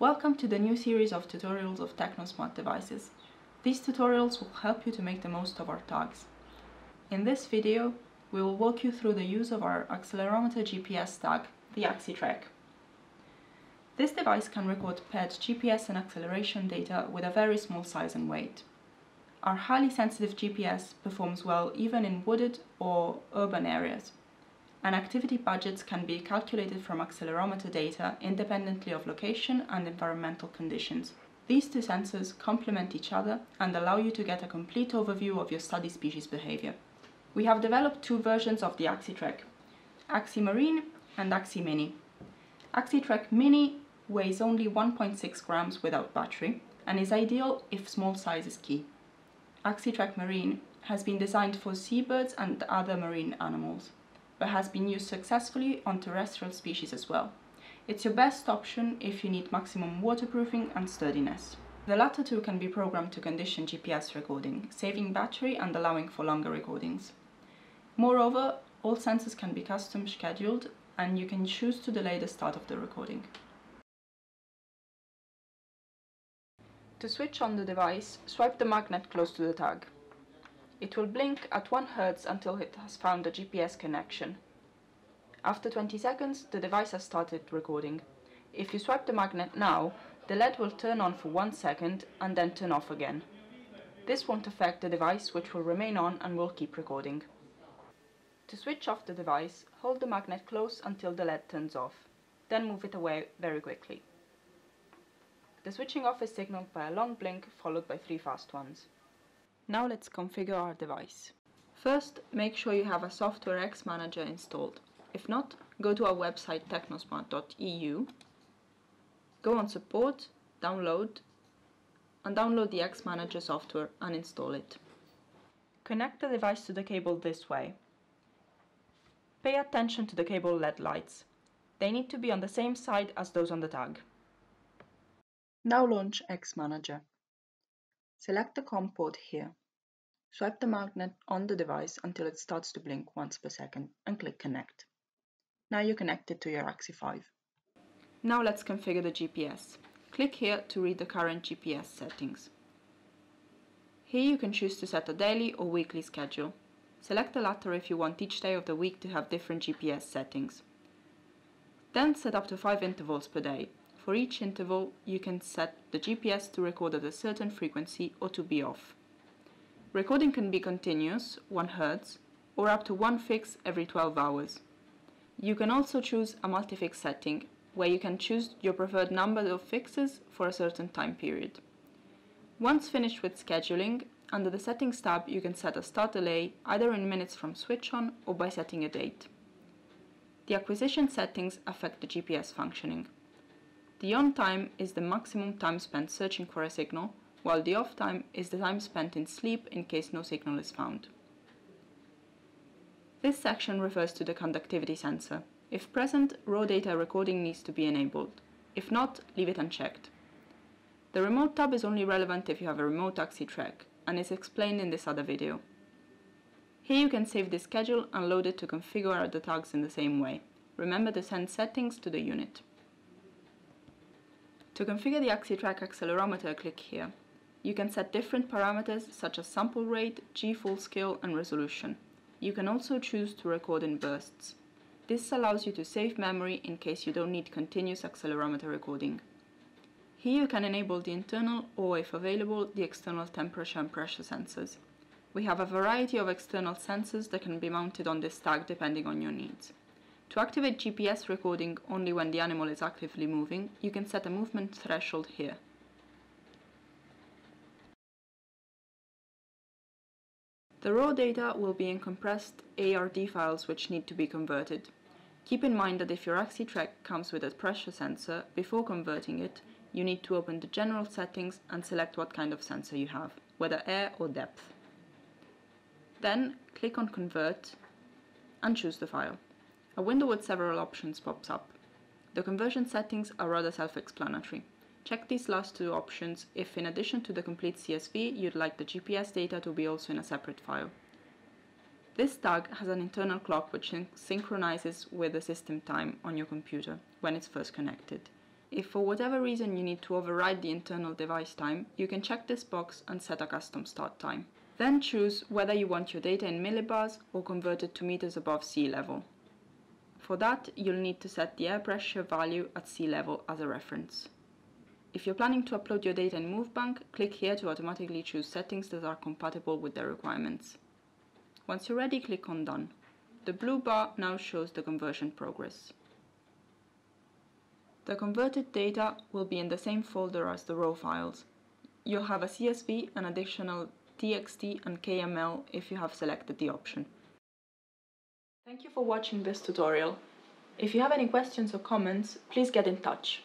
Welcome to the new series of tutorials of TechnoSmart devices. These tutorials will help you to make the most of our tags. In this video, we will walk you through the use of our accelerometer GPS tag, the AxyTrek. This device can record paired GPS and acceleration data with a very small size and weight. Our highly sensitive GPS performs well even in wooded or urban areas and activity budgets can be calculated from accelerometer data independently of location and environmental conditions. These two sensors complement each other and allow you to get a complete overview of your study species behavior. We have developed two versions of the AxyTrek, AxyMarine and AxyMini. AxyTrek Mini weighs only 1.6 grams without battery and is ideal if small size is key. AxyTrek Marine has been designed for seabirds and other marine animals but has been used successfully on terrestrial species as well. It's your best option if you need maximum waterproofing and sturdiness. The latter two can be programmed to condition GPS recording, saving battery and allowing for longer recordings. Moreover, all sensors can be custom scheduled and you can choose to delay the start of the recording. To switch on the device, swipe the magnet close to the tag. It will blink at 1 Hz until it has found a GPS connection. After 20 seconds, the device has started recording. If you swipe the magnet now, the LED will turn on for 1 second and then turn off again. This won't affect the device which will remain on and will keep recording. To switch off the device, hold the magnet close until the LED turns off, then move it away very quickly. The switching off is signaled by a long blink followed by three fast ones. Now let's configure our device. First, make sure you have a Software X Manager installed. If not, go to our website technosmart.eu, go on Support, Download, and download the X Manager software and install it. Connect the device to the cable this way. Pay attention to the cable LED lights. They need to be on the same side as those on the tag. Now launch X Manager. Select the COM port here. Swipe the magnet on the device until it starts to blink once per second and click connect. Now you're connected to your Axi 5. Now let's configure the GPS. Click here to read the current GPS settings. Here you can choose to set a daily or weekly schedule. Select the latter if you want each day of the week to have different GPS settings. Then set up to 5 intervals per day. For each interval, you can set the GPS to record at a certain frequency or to be off. Recording can be continuous, 1 Hz, or up to one fix every 12 hours. You can also choose a multi-fix setting, where you can choose your preferred number of fixes for a certain time period. Once finished with scheduling, under the Settings tab you can set a start delay either in minutes from switch on or by setting a date. The acquisition settings affect the GPS functioning. The on time is the maximum time spent searching for a signal, while the off time is the time spent in sleep in case no signal is found. This section refers to the conductivity sensor. If present, raw data recording needs to be enabled. If not, leave it unchecked. The remote tab is only relevant if you have a remote AxyTrek, and is explained in this other video. Here you can save the schedule and load it to configure the tags in the same way. Remember to send settings to the unit. To configure the AxyTrek accelerometer, click here. You can set different parameters such as sample rate, G full scale and resolution. You can also choose to record in bursts. This allows you to save memory in case you don't need continuous accelerometer recording. Here you can enable the internal or, if available, the external temperature and pressure sensors. We have a variety of external sensors that can be mounted on this tag depending on your needs. To activate GPS recording only when the animal is actively moving, you can set a movement threshold here. The raw data will be in compressed ARD files which need to be converted. Keep in mind that if your AxyTrek comes with a pressure sensor, before converting it, you need to open the general settings and select what kind of sensor you have, whether air or depth. Then click on convert and choose the file. A window with several options pops up. The conversion settings are rather self-explanatory. Check these last two options if in addition to the complete CSV you'd like the GPS data to be also in a separate file. This tag has an internal clock which synchronizes with the system time on your computer when it's first connected. If for whatever reason you need to override the internal device time, you can check this box and set a custom start time. Then choose whether you want your data in millibars or converted to meters above sea level. For that, you'll need to set the air pressure value at sea level as a reference. If you're planning to upload your data in Movebank, click here to automatically choose settings that are compatible with their requirements. Once you're ready, click on Done. The blue bar now shows the conversion progress. The converted data will be in the same folder as the raw files. You'll have a CSV, an additional TXT and KML if you have selected the option. Thank you for watching this tutorial. If you have any questions or comments, please get in touch.